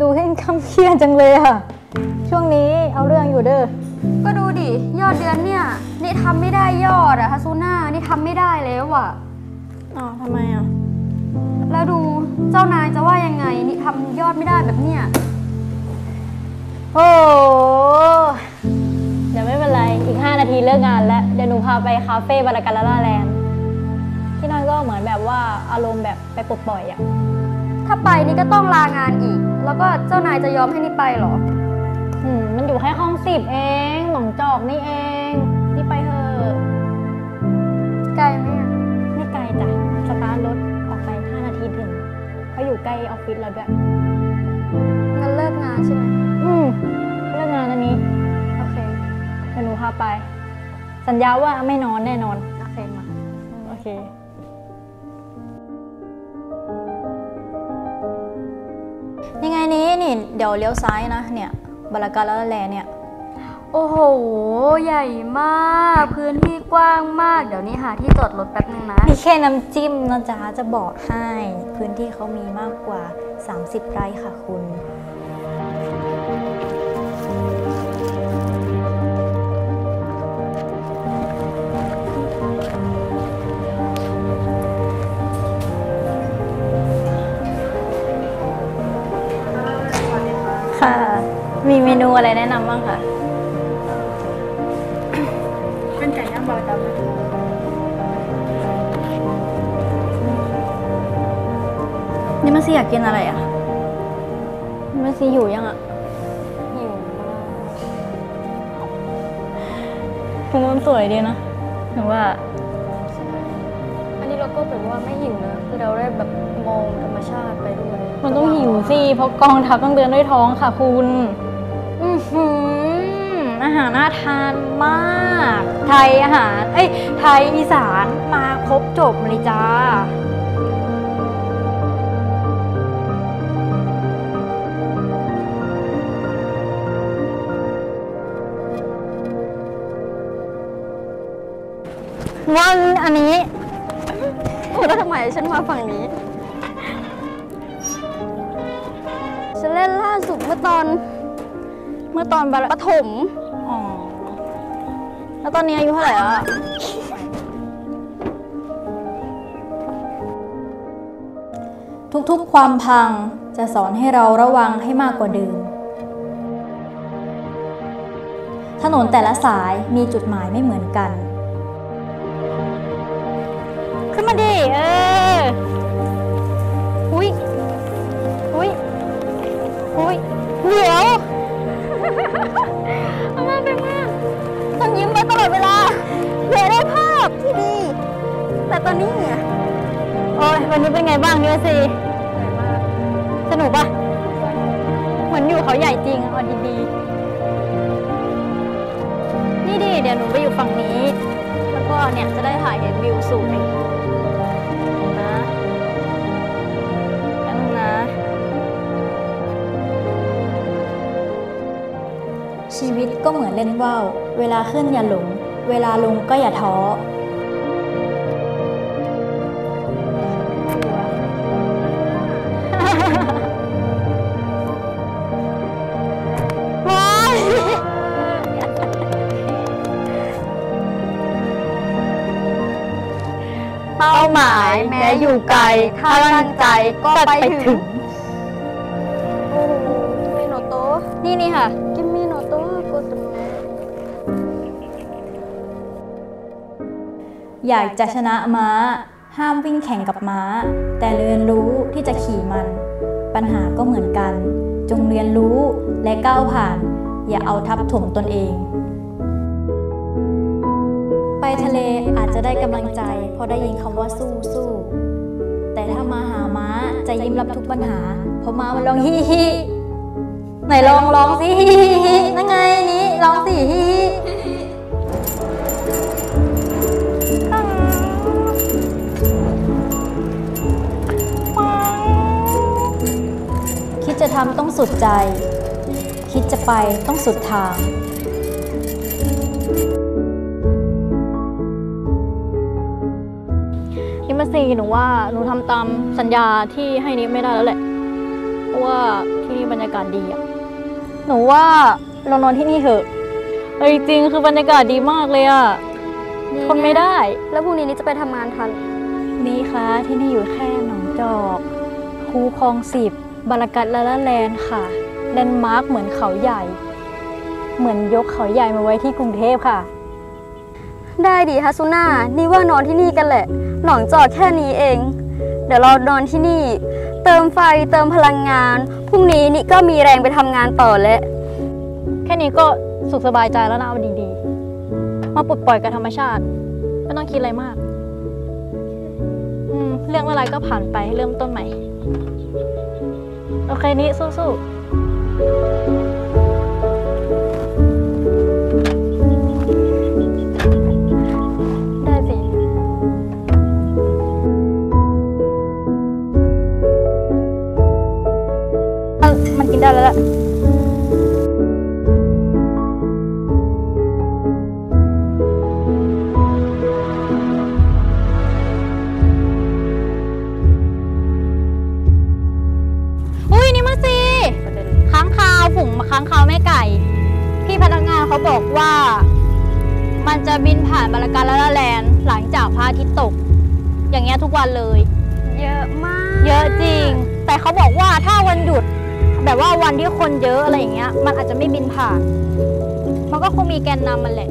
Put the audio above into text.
ดูเข่งคำเครียดจังเลยอะช่วงนี้เอาเรื่องอยู่เด้อ ก็ดูดิ ยอดเดือนเนี่ย นี่ทำไม่ได้ยอดอะฮัสซูน่า นี่ทำไม่ได้แล้วอะอ้าวทำไมอะแล้วดูเจ้านายจะว่ายังไง นี่ทำยอดไม่ได้แบบเนี้ยโอ้เดี๋ยวไม่เป็นไร อีก 5 นาทีเลิกงานแล้ว เดี๋ยวหนูพาไปคาเฟ่บาราการลาลาแลนด์ที่นั่นก็เหมือนแบบว่าอารมณ์แบบไปปลดปล่อยอะถ้า ไปนี่ก็ต้องลางานอีก แล้วก็เจ้านายจะยอมให้นี่ไปเหรออืมมันอยู่แค่ห้องสิบเอง หนองจอกนี่เอง นี่ไปเถอะไกลไหมอะไม่ไกลจ้ะ สตาร์ทรถออกไป 5 นาทีถึงเขาอยู่ใกล้ออฟฟิศเราด้วย งั้นเลิกงานใช่ไหมอืมเลิกงานอันนี้โอเค เดี๋ยวหนูพาไป สัญญาว่าไม่นอนแน่นอน โอเคมา โอเค นี้นี่เดี๋ยวเลี้ยวซ้ายนะเนี่ยบาราการละแลเนี่ย โอ้โห ใหญ่มาก พื้นที่กว้างมาก เดี๋ยวนี้หาที่จอดรถแป๊บนึงนะ นี่แค่น้ำจิ้มนะจ๊ะจะบอกให้ พื้นที่เขามีมากกว่า 30 ไร่ค่ะคุณ เมนูอะไรแนะนำบ้างคะเป็นไก่ย่างเบาดำนี่มันซีอยากกินอะไรอะมันซีหิวยังอะหิวมากคุณมันสวยดีนะหนูว่า อันนี้เราก็แบบว่าไม่หิวนะคือเราได้แบบมองธรรมชาติไปด้วย มันต้องหิวสิ เพราะกองทัพต้องเดินด้วยท้องค่ะคุณ อือหืออาหารน่าทานมาก ไทยอาหาร เอ้ย ไทยอีสานมาครบจบเลยจ้า ว่าอันนี้โอ้แล้วทำไมฉันมาฝั่งนี้ ฉันเล่นล่าสุดเมื่อตอน เมื่อตอนบาประถมอ๋อแล้วตอนนี้อายุเท่าไหร่แล้วอะทุกๆ ความพังจะสอนให้เราระวังให้มากกว่าเดิม ถนนแต่ละสายมีจุดหมายไม่เหมือนกัน ขึ้นมาดิ เออ อุ้ย อุ้ย อุ้ยเดี๋ยว ต่ตอนนี้เนี่ยโอ้ยวันนี้เป็นไงบ้างเนี่ยสิเหนื่อยมากสนุกปะเหมือนอยู่เขาใหญ่จริงเอาดีๆนี่ดิเดี๋ยวหนูไปอยู่ฝั่งนี้ แล้วก็เนี่ยจะได้ถ่ายเห็นวิวสูงนะแล้วนึงนะชีวิตก็เหมือนเล่นว่าวเวลาขึ้นอย่าหลง เวลาลงก็อย่าท้อ ป้าหมายแม้อยู่ไกล ถ้าตั้งใจก็ไปถึงโอ้โหกิมมี่โนโตะนี่นี่ค่ะ กิมมี่โนโตะโกตโมอยากจะชนะม้า ห้ามวิ่งแข่งกับม้า แต่เรียนรู้ที่จะขี่มัน ปัญหาก็เหมือนกัน จงเรียนรู้และก้าวผ่าน อย่าเอาทับถมตนเอง ไปทะเลอาจจะได้กำลังใจเพราะได้ยินคำว่าสู้สู้แต่ถ้ามาหาม้าจะยิ้มรับทุกปัญหา เพราะม้ามันร้องฮิฮิไหนลองร้องสิฮิฮิฮินั่นไงนี้ร้องสิฮิฮิคิดจะทำต้องสุดใจ คิดจะไปต้องสุดทาง นิมาซีหนูว่าหนูทำตามสัญญาที่ให้นิไม่ได้แล้วแหละโอราะว่าที่นี่บรรยากาศดีอะหนูว่าเรานอนที่นี่เถอะเออจริงๆคือบรรยากาศดีมากเลยอะทนไม่ได้ แล้วพรุ่งนี้นี่จะไปทำงานทันนี่คะที่นี่อยู่แค่หนองจอกคูคลองสิบบารากัตลันลาแลนด์ค่ะแลนด์มาร์คเหมือนเขาใหญ่ เหมือนยกเขาใหญ่มาไว้ที่กรุงเทพค่ะ ได้ดีฮัสซุน่า นี่ว่านอนที่นี่กันแหละ หนองจอกแค่นี้เอง เดี๋ยวเรานอนที่นี่ เติมไฟเติมพลังงาน พรุ่งนี้นี่ก็มีแรงไปทำงานต่อแล้ว แค่นี้ก็สุขสบายใจแล้วนะเอาดีๆ มาปลดปล่อยกับธรรมชาติ ไม่ต้องคิดอะไรมาก อืม เรื่องอะไรก็ผ่านไปเริ่มต้นใหม่ โอเคนี้สู้ๆ ม่ไก่ พี่พนักงานเขาบอกว่า มันจะบินผ่านบาราการละละแลนด์หลังจากพระอาทิตย์ตก อย่างเงี้ยทุกวันเลย เยอะมาก เยอะจริง แต่เขาบอกว่าถ้าวันหยุด แบบว่าวันที่คนเยอะอะไรอย่างเงี้ย มันอาจจะไม่บินผ่าน มันก็คงมีแกนนำมันแหละ